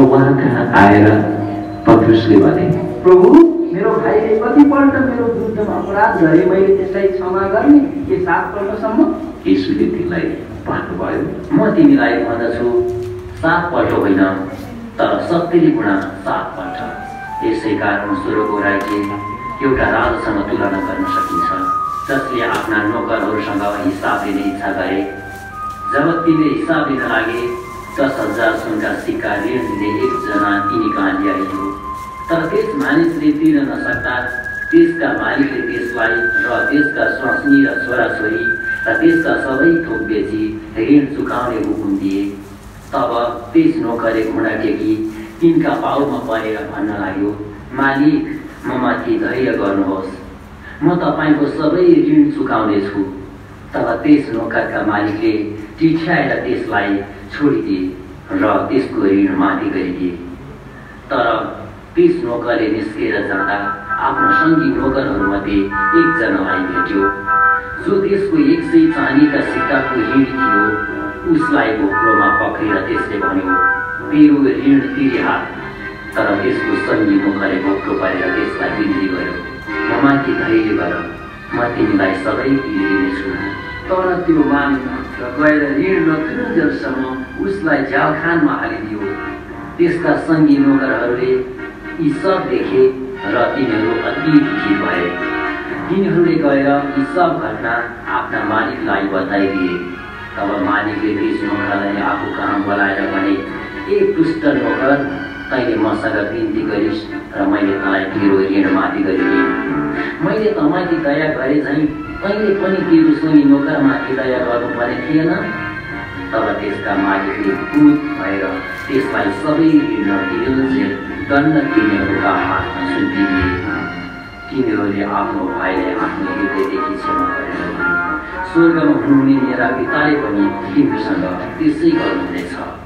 उहाँ आएर पत्रुसले भने प्रभु मेरो भाइले कतिपल्ट मेरो विरुद्धमा अपराध गरे मैले त्यसलाई क्षमा गर्ने के सात पल्टसम्म यीशुले तिनलाई भन्नुभयो म तिमीलाई भन्दछु सातपल्ट होइन तर सत्तरी गुणा सातपल्ट यसै कारण स्वर्गको राज्य एउटा राजासँग तुलना गर्न सकिन्छ जसले आफ्ना नोकरहरूसँग हिसाब लिने इच्छा गरे। जब तिनले हिसाब लिन लागे दस हजार सुनका दिने एकजना तिनी कहाँ ल्याइयो तर त्यस मानिसले तिर्न नसक्दा त्यसका मालिकले त्यसलाई र त्यसका स्वास्नी र छोराछोरी र त्यसका सबै थोक बेची ऋण चुकाउने हुकुम दिए तब त्यस नोकरले घुँडा टेकी तिनका पाउमा परेर भन्न लाग्यो मालिक म माथि धैर्य गर्नुहोस् म तपाईँको सबै ऋण चुकाउनेछु तब त्यस नोकरका मालिकले टिठ्याएर त्यसलाई छोडिदिए र त्यसको ऋण माथि गरिदिए। तर त्यस नोकरले निस्केर जाँदा आफ्नो सङ्गी नोकरहरूमध्ये एकजनालाई भेट्यो जो त्यसको एक सय चाँदीका सिक्काको ऋण थियो उसलाई भोक्रोमा पक्रेर त्यसले भन्यो तेरो ऋण तिरिहाल तर त्यसको सङ्गी नोकरले भोक्रो पारेर त्यसलाई बिन्ती गर्यो। म माथि धैर्य गर। म तिमीलाई सबै तिरिदिनेछु तर त्यो मानेन र गएर ऋण नतिरुन्जेलसम्म उसलाई झ्यालखानमा हालिदियो। त्यसका सङ्गी नोकरहरूले यी सब देखे र तिनीहरू अति दुखी भए। तिनीहरूले गएर यी सब घटना आफ्ना मालिकलाई बताइदिए। तब मालिकले त्यस नोकरलाई आफू कहाँ बोलाएर भने ए दुष्ट नोकर तैँले मसँग बिन्ती गरिस् र मैले तँलाई तेरो ऋण माथि गरिदिएँ। मैले तँमाथि दया गरे झैँ तैँले पनि तेरो सोही नोकरमाथि दया गर्नुपर्ने थिएन तब त्यसका मालिकले क्रुद्ध भएर त्यसलाई सबै ऋण तिरुन्जेल दण्ड तिनीहरूका हातमा सुम्पिदिए तिनीहरूले आफ्नो भाइलाई आफ्नो हृदयदेखि क्षमा गरेर स्वर्गमा हुनुहुने मेरा पिताले पनि तिमीसँग त्यसै गर्नुहुनेछ